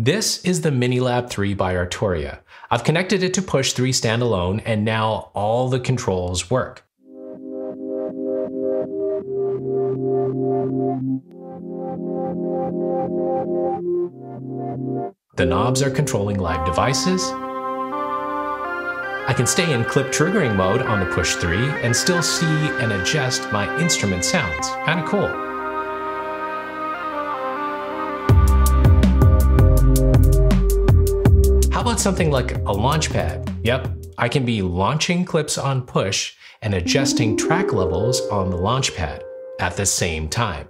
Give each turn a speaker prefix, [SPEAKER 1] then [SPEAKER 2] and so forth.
[SPEAKER 1] This is the Minilab 3 by Arturia. I've connected it to Push 3 standalone and now all the controls work. The knobs are controlling live devices. I can stay in clip triggering mode on the Push 3 and still see and adjust my instrument sounds. Kinda cool. Something like a launchpad? Yep, I can be launching clips on push and adjusting track levels on the launchpad at the same time.